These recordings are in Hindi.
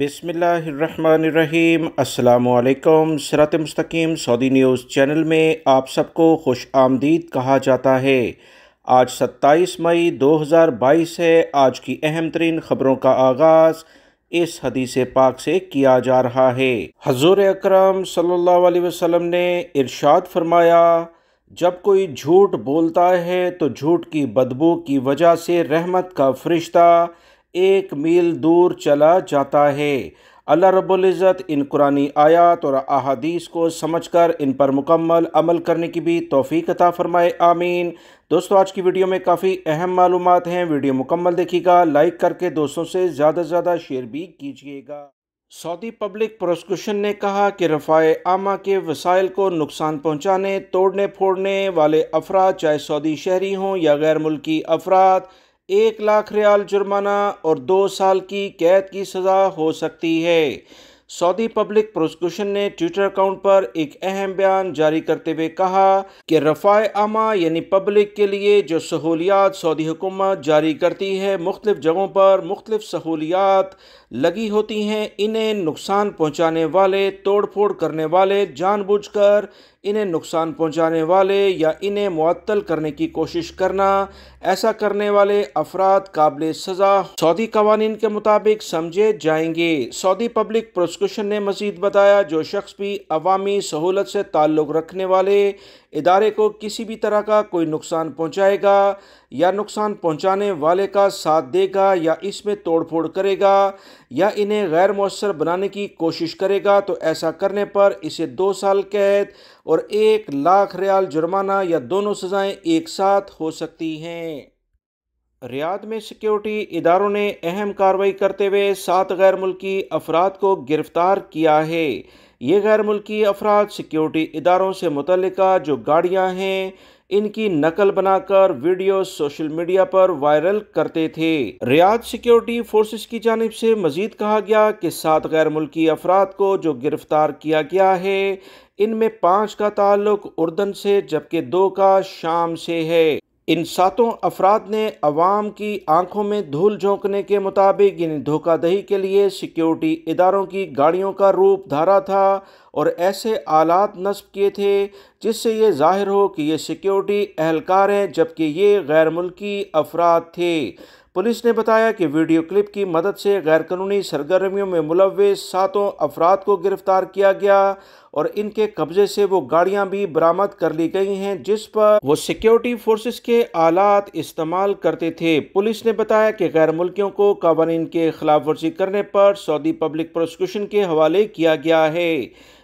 बिसमीम अल्लाम सरात मुस्तकीम, सऊदी न्यूज़ चैनल में आप सबको खुश आमदीद कहा जाता है। आज 27 मई 2022 है। आज की अहम तरीन ख़बरों का आगाज़ इस हदीस पाक से किया जा रहा है। हजूर अकरम वसल्लम ने इरशाद फरमाया, जब कोई झूठ बोलता है तो झूठ की बदबू की वजह से रहमत का फरिश्ता एक मील दूर चला जाता है। अल्लाह रब्ज़त इन कुरानी आयात और अहादीस को समझकर इन पर मुकम्मल अमल करने की भी तोफ़ी अता फ़रमाए। आमीन। दोस्तों, आज की वीडियो में काफ़ी अहम मालूम हैं। वीडियो मुकम्मल देखिएगा, लाइक करके दोस्तों से ज़्यादा से ज़्यादा शेयर भी कीजिएगा। सऊदी पब्लिक प्रोसिक्यूशन ने कहा कि रफ़ाए आमा के वसाइल को नुकसान पहुँचाने तोड़ने फोड़ने वाले अफराद, चाहे सऊदी शहरी हों या गैर मुल्की अफराद एक लाख रियाल जुर्माना और दो साल की कैद की सज़ा हो सकती है। सऊदी पब्लिक प्रोसिक्यूशन ने ट्विटर अकाउंट पर एक अहम बयान जारी करते हुए कहा कि रफ़ाए आमा यानी पब्लिक के लिए जो सहूलियात सऊदी हुकूमत जारी करती है, मुख्तलिफ़ जगहों पर मुख्तफ सहूलियात लगी होती हैं, इन्हें नुकसान पहुँचाने वाले तोड़ फोड़ करने वाले जानबूझकर, इन्हें नुकसान पहुँचाने वाले या इन्हें मुअत्तल करने की कोशिश करना, ऐसा करने वाले अफराद काबिल सज़ा, सऊदी कवानीन के मुताबिक समझे जाएँगे। सऊदी पब्लिक प्रोसिक्यूशन ने मजीद बताया, जो शख्स भी अवामी सहूलत से ताल्लुक़ रखने वाले इदारे को किसी भी तरह का कोई नुकसान पहुंचाएगा या नुकसान पहुँचाने वाले का साथ देगा या इसमें तोड़ फोड़ करेगा या इन्हें गैर मौसर बनाने की कोशिश करेगा तो ऐसा करने पर इसे दो साल कैद और एक लाख रियाल जुर्माना या दोनों सज़ाएँ एक साथ हो सकती हैं। रियाद में सिक्योरिटी इदारों ने अहम कार्रवाई करते हुए सात गैर मुल्की अफराद को गिरफ़्तार किया है। ये गैर मुल्की अफराद सिक्योरिटी इदारों से मुतल जो गाड़ियाँ हैं, इनकी नकल बनाकर वीडियो सोशल मीडिया पर वायरल करते थे। रियाद सिक्योरिटी फोर्सेस की जानब से मजीद कहा गया कि सात गैर मुल्की अफराद को जो गिरफ़्तार किया गया है, इनमें पाँच का ताल्लुक उर्दन से, जबकि दो का शाम से है। इन सातों अफराद ने अवाम की आँखों में धूल झोंकने के मुताबिक इन धोखादही के लिए सिक्योरिटी इदारों की गाड़ियों का रूप धारा था और ऐसे आलात नस्ब किए थे जिससे ये ज़ाहिर हो कि ये सिक्योरिटी अहलकार हैं, जबकि ये गैर मुल्की अफराद थे। पुलिस ने बताया कि वीडियो क्लिप की मदद से गैरकानूनी सरगर्मियों में मुलविस सातों अफराद को गिरफ़्तार किया गया और इनके कब्जे से वो गाड़ियाँ भी बरामद कर ली गई हैं, जिस पर वो सिक्योरिटी फोर्सेस के आलात इस्तेमाल करते थे। पुलिस ने बताया कि गैर मुल्कियों को कवानीन के खिलाफ वर्जी करने पर सऊदी पब्लिक प्रोसिक्यूशन के हवाले किया गया है।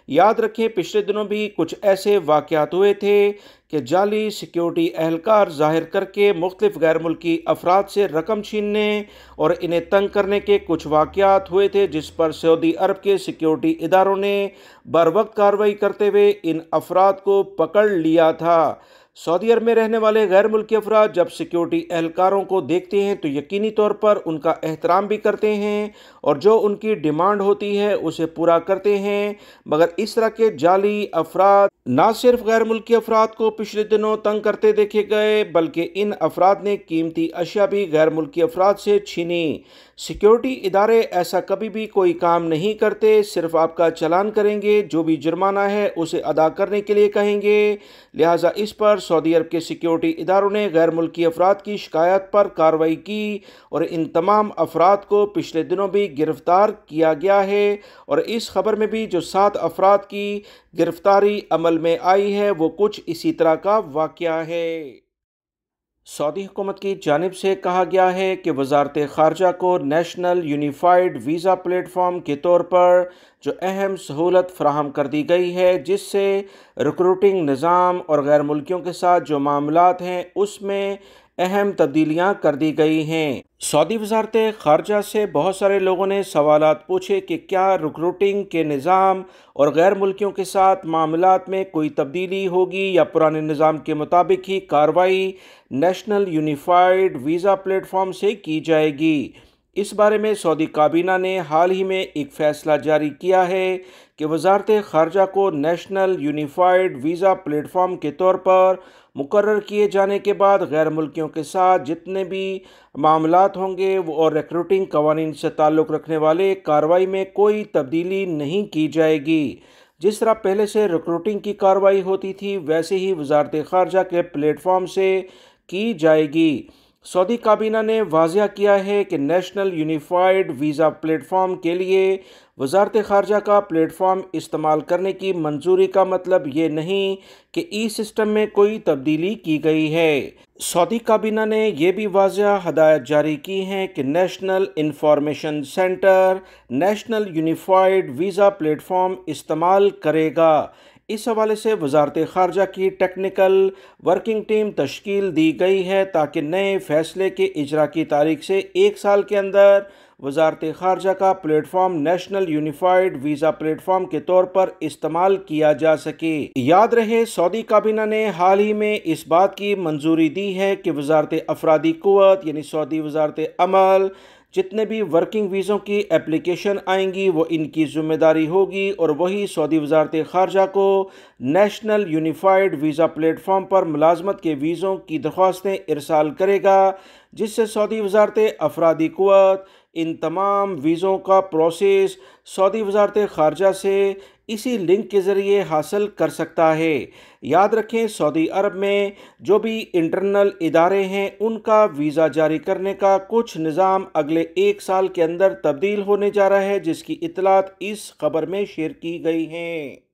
याद रखें, पिछले दिनों भी कुछ ऐसे वाक़ात हुए थे कि जाली सिक्योरिटी एहलकार ज़ाहिर करके मुख्तफ गैर मुल्की अफराद से रकम छीनने और इन्हें तंग करने के कुछ वाक़ात हुए थे, जिस पर सऊदी अरब के सिक्योरिटी इदारों ने बर वक्त कार्रवाई करते हुए इन अफराद को पकड़ लिया था। सऊदी अरब में रहने वाले गैर मुल्की अफराद जब सिक्योरिटी एहलकारों को देखते हैं तो यकीनी तौर पर उनका एहतराम भी करते हैं और जो उनकी डिमांड होती है, उसे पूरा करते हैं। मगर इस तरह के जाली अफराद ना सिर्फ़ गैर मुल्की अफराद को पिछले दिनों तंग करते देखे गए, बल्कि इन अफराद ने कीमती अशिया भी गैर मुल्की अफराद से छीनी। सिक्योरिटी इदारे ऐसा कभी भी कोई काम नहीं करते, सिर्फ़ आपका चलान करेंगे, जो भी जुर्माना है उसे अदा करने के लिए कहेंगे। लिहाजा इस पर सऊदी अरब के सिक्योरिटी इदारों ने गैर मुल्की अफराद की शिकायत पर कार्रवाई की और इन तमाम अफराद को पिछले दिनों भी गिरफ़्तार किया गया है। और इस खबर में भी जो सात अफराद की गिरफ्तारी अमल में आई है, वो कुछ इसी तरह का वाक़ है। सऊदी हुकूमत की जानब से कहा गया है कि वजारत ख़ारजा को नेशनल यूनिफाइड वीज़ा प्लेटफॉर्म के तौर पर जो अहम सहूलत फ्राहम कर दी गई है, जिससे रिक्रूटिंग निज़ाम और गैर मुल्कियों के साथ जो मामला हैं, उसमें अहम तब्दीलियाँ कर दी गई हैं। सऊदी वजारत ख़ारजा से बहुत सारे लोगों ने सवाल पूछे कि क्या रिक्रूटिंग के निज़ाम और गैर मुल्कियों के साथ मामला में कोई तब्दीली होगी या पुराने निज़ाम के मुताबिक ही कार्रवाई नेशनल यूनिफाइड वीज़ा प्लेटफॉर्म से की जाएगी। इस बारे में सऊदी काबीना ने हाल ही में एक फ़ैसला जारी किया है कि वजारत ख़ारजा को नेशनल यूनिफाइड वीज़ा प्लेटफॉर्म के तौर पर मुकर किए जाने के बाद गैर मुल्कियों के साथ जितने भी मामला होंगे वो और रिक्रूटिंग कवानीन से ताल्लुक़ रखने वाले कार्रवाई में कोई तब्दीली नहीं की जाएगी। जिस तरह पहले से रिक्रूटिंग की कार्रवाई होती थी, वैसे ही वजारत ख़ारजा के प्लेटफॉर्म से की जाएगी। सऊदी काबीना ने वाजिया किया है कि नेशनल यूनिफाइड वीज़ा प्लेटफॉर्म के लिए वजारत ख़ारजा का प्लेटफॉर्म इस्तेमाल करने की मंजूरी का मतलब ये नहीं कि ई सिस्टम में कोई तब्दीली की गई है। सऊदी काबीना ने यह भी वाजिया हदायत जारी की हैं कि national information centre national unified visa platform इस्तेमाल करेगा। इस हवाले से वजारत ख़ारजा की टेक्निकल वर्किंग टीम तश्कील दी गई है ताकि नए फैसले के इजरा की तारीख से एक साल के अंदर वजारत ख़ारजा का platform national unified visa platform के तौर पर इस्तेमाल किया जा सके। याद रहे, सऊदी काबीना ने हाल ही में इस बात की मंजूरी दी है कि वजारत अफराधी क़वत, यानी सऊदी वजारत अमल जितने भी वर्किंग वीज़ों की एप्लीकेशन आएँगी, वो इनकी ज़िम्मेदारी होगी और वही सऊदी वजारत ख़ारजा को नेशनल यूनिफाइड वीज़ा प्लेटफॉर्म पर मुलाजमत के वीज़ों की दरख्वास्तें इरसाल करेगा, जिससे सऊदी वजारत अफरादी क़वत इन तमाम वीज़ों का प्रोसेस सऊदी वजारत ख़ारजा से इसी लिंक के ज़रिए हासिल कर सकता है। याद रखें, सऊदी अरब में जो भी इंटरनल इदारे हैं, उनका वीज़ा जारी करने का कुछ निज़ाम अगले एक साल के अंदर तब्दील होने जा रहा है, जिसकी इतलात इस खबर में शेयर की गई हैं।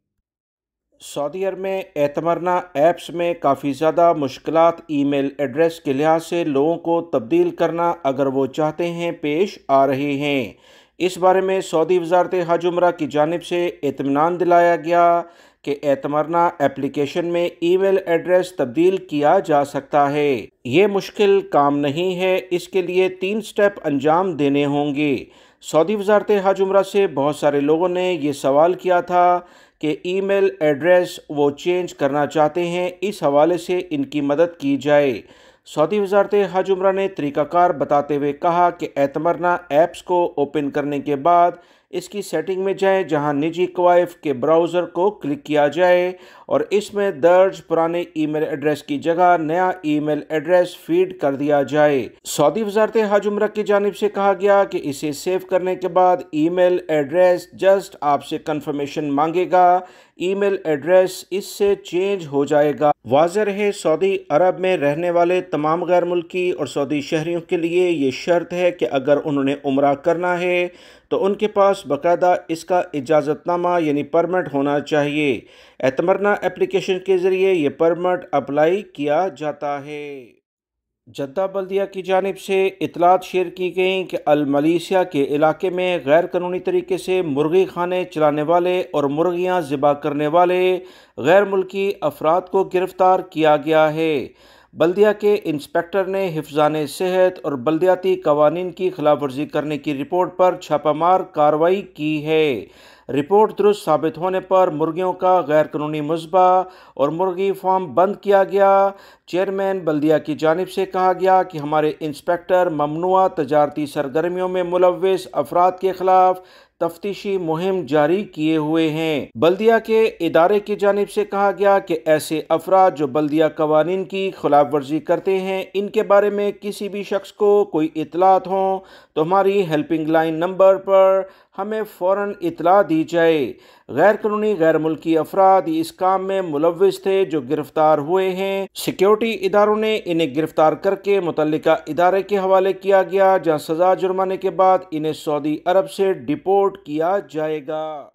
सऊदी अरब में एतमरना ऐप्स में काफ़ी ज़्यादा मुश्किल ईमेल एड्रेस के लिहाज से लोगों को तब्दील करना अगर वो चाहते हैं पेश आ रहे हैं। इस बारे में सऊदी वजारत हज उम्र की जानब से इतमान दिलाया गया कि एतमरना एप्लीकेशन में ईमेल एड्रेस तब्दील किया जा सकता है। ये मुश्किल काम नहीं है, इसके लिए तीन स्टेप अंजाम देने होंगे। सऊदी वजारत हज उम्र से बहुत सारे लोगों ने ये सवाल किया था कि ईमेल एड्रेस वो चेंज करना चाहते हैं, इस हवाले से इनकी मदद की जाए। सऊदी वजारत हज उम्र ने तरीक़ाकार बताते हुए कहा कि एतमरना ऐप्स को ओपन करने के बाद इसकी सेटिंग में जाएँ, जहाँ निजी कवायफ के ब्राउज़र को क्लिक किया जाए और इसमें दर्ज पुराने ईमेल एड्रेस की जगह नया ईमेल एड्रेस फ़ीड कर दिया जाए। सऊदी वजारत हज उम्र की जानब से कहा गया कि इसे सेव करने के बाद ईमेल एड्रेस जस्ट आपसे कंफर्मेशन मांगेगा। ईमेल एड्रेस इससे चेंज हो जाएगा। वाज रहे, सऊदी अरब में रहने वाले तमाम गैर मुल्की और सऊदी शहरीों के लिए ये शर्त है कि अगर उन्होंने उम्र करना है तो उनके पास बाकायदा इसका इजाज़तनामा यानी परमिट होना चाहिए। एतमरना एप्लीकेशन के ज़रिए ये परमिट अप्लाई किया जाता है। जद्दा बल्दिया की जानब से इतलात शेयर की गई कि अल मलेशिया के इलाके में गैर कानूनी तरीके से मुर्गी खाने चलाने वाले और मुर्गियाँ ज़िबा करने वाले गैर मुल्की अफराद को गिरफ़्तार किया गया है। बल्दिया के इंस्पेक्टर ने हिफान सेहत और बल्दियाती कवानीन की खिलाफ वर्जी करने की रिपोर्ट पर छापामार कार्रवाई की है। रिपोर्ट दुरुस्त साबित होने पर मुर्गियों का गैर कानूनी मुजबा और मुर्गी फार्म बंद किया गया। चेयरमैन बल्दिया की जानब से कहा गया कि हमारे इंस्पेक्टर ममनुआ तजारती सरगर्मियों में मुलविस अफराद के खिलाफ तफ्तीशी मुहिम जारी किए हुए हैं। बल्दिया के इदारे की जानब से कहा गया कि ऐसे अफराद जो बल्दिया कवानीन की खिलाफ वर्जी करते हैं, इनके बारे में किसी भी शख्स को कोई इतलात हो तो हमारी हेल्पिंग लाइन नंबर पर हमें फ़ौर इतला दी जाए। गैर कानूनी गैर मुल्की अफराद इस काम में मुलविस थे जो गिरफ़्तार हुए हैं। सिक्योरिटी इदारों ने इन्हें गिरफ़्तार करके मुतल इदारे के हवाले किया गया, जहाँ सज़ा जुर्माने के बाद इन्हें सऊदी अरब से डिपोर्ट किया जाएगा।